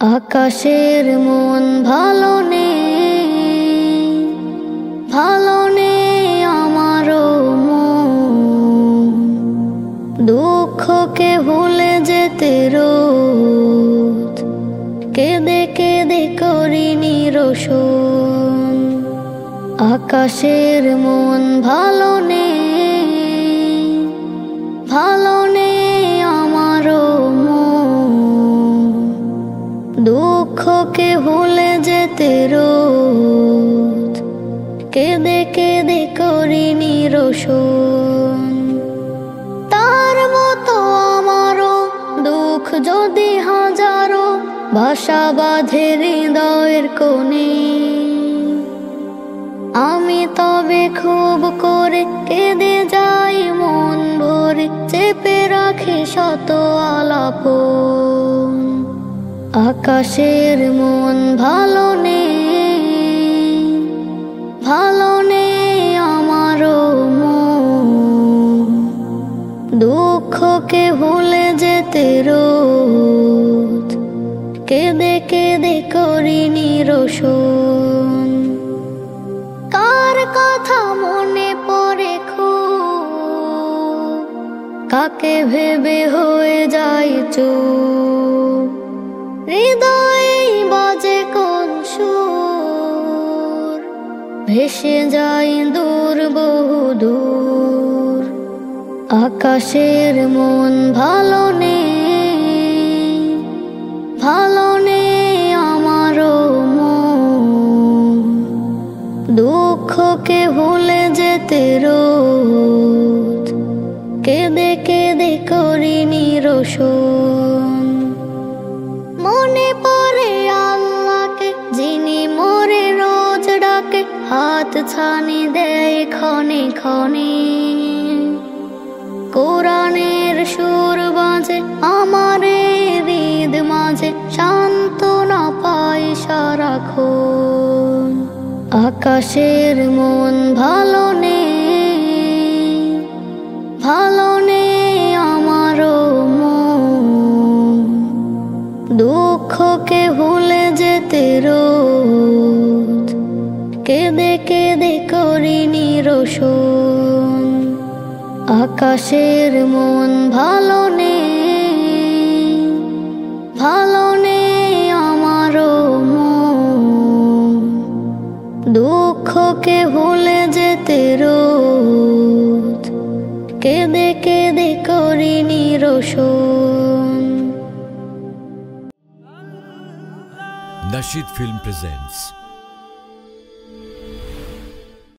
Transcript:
আকাশের মন ভালো নেই ভালো নেই আমারও মন। দুঃখকে ভুলে যেতে রোদ কেঁদে কেঁদে করিনি রোশন। আকাশের মন ভালো দুঃখকে ভুলে যেতে রোদ কেঁদে কেঁদে করিনি রোশন তার মতো আমারও দুঃখ যদি হাজারো বাসা বাঁধে হৃদয়ের কোণে। আমি তবে খুব করে কেঁদে যাই, মন ভরে চেপে রাখি শত আলাপন। আকাশের মন ভালো নেই, ভালো আমারও দুঃখকে ভুলে যেতে রোদ কেঁদে কেঁদে করিনি রোশন কার কথা মনে পড়ে খুব, কাকে ভেবে হয়ে যায় চুপ ভেসে যাই দূর, বহু দূর। আকাশের মন ভালো নেই ভালো নেই আমারও মন। দুঃখকে ভুলে যেতে রোদ কেঁদে কেঁদে করিনি রোশন রোজ হাত ছানি দেয় ক্ষণে ক্ষণে কোরআনের সুর বাজে, আমার হৃদ মাঝে শান্ত না পাই সারাক্ষণ। আকাশের মন ভালো নেই ভালো নেই আমারও মন। দুঃখকে ভুলে যেতে রোদ আকাশের মন ভালো নেই ভালো নেই আমারও মন। দুঃখকে ভুলে যেতে রোদ কেঁদে কেঁদে করিনি রোশন Nashid Film presents